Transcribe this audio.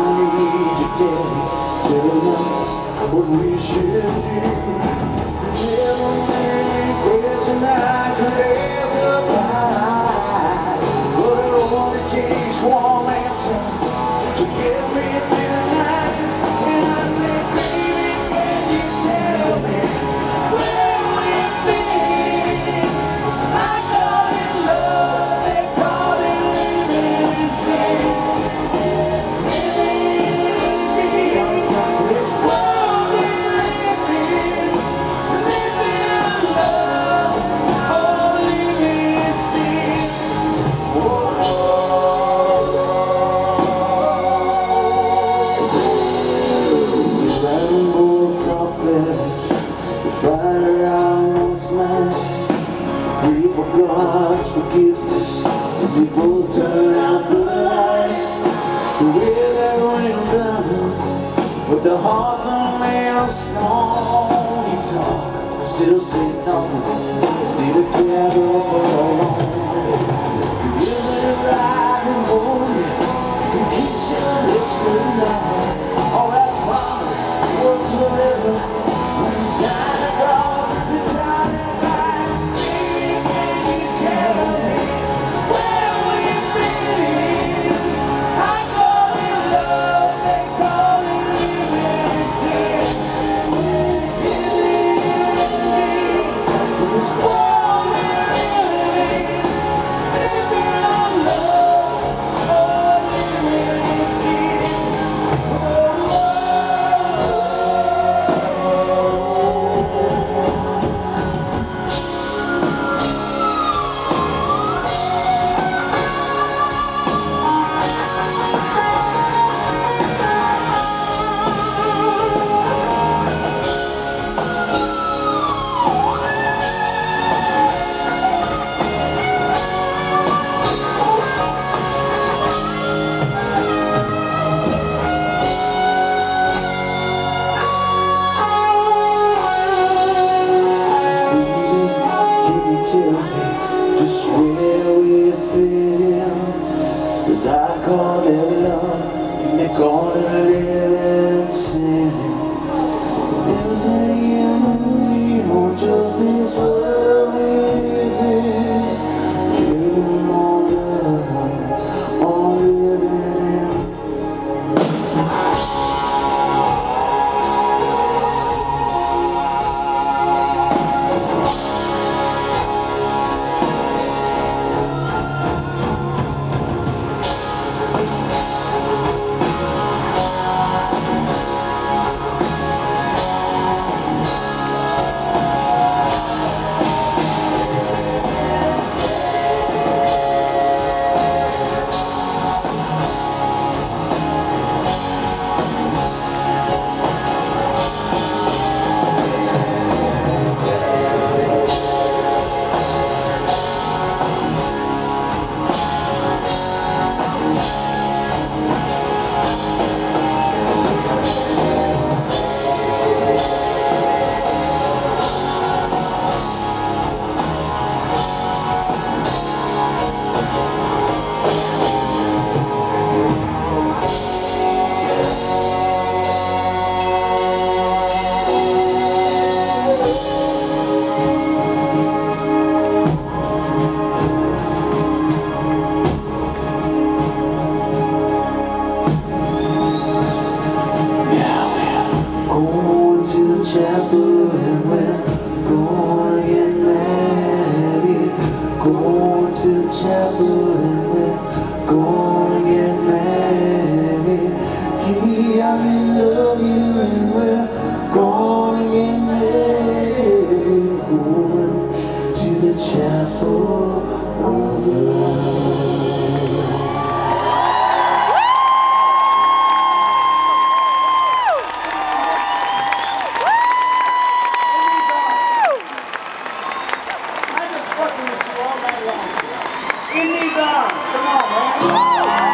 Need you, Daddy. Tell us what we should do. Never question I answer by. But it only one answer both turn out the lights. The way down, but the hearts are made of stone. You talk, still say nothing. See the cattle and chapel and we're going to get married. Going to chapel and we're going to get married. You and we're going to get married. Going to the chapel of love. 我跟你说，没有，给你个什么？